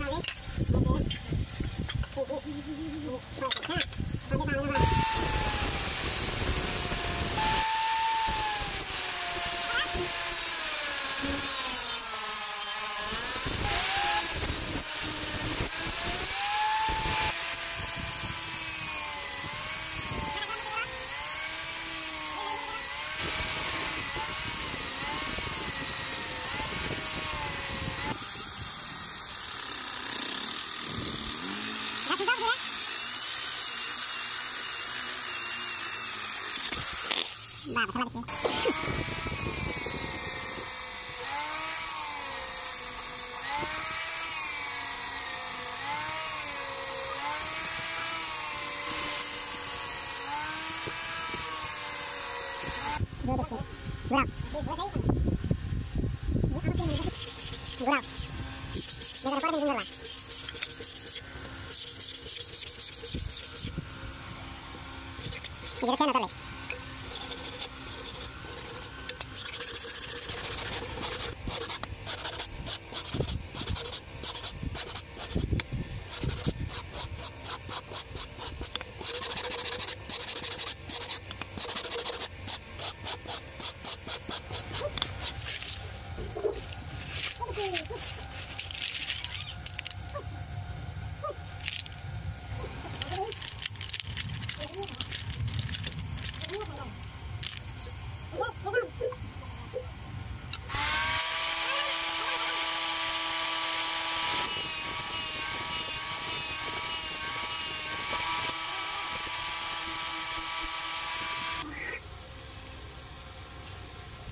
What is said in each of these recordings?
you Bah, betul lah di sini. Dua belas. Gurau. Gurau. Jangan lupa di lah. Jadi saya nonton deh. Gorang gimana namanya? Kemana 你这个天哪，这里。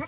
Hmm.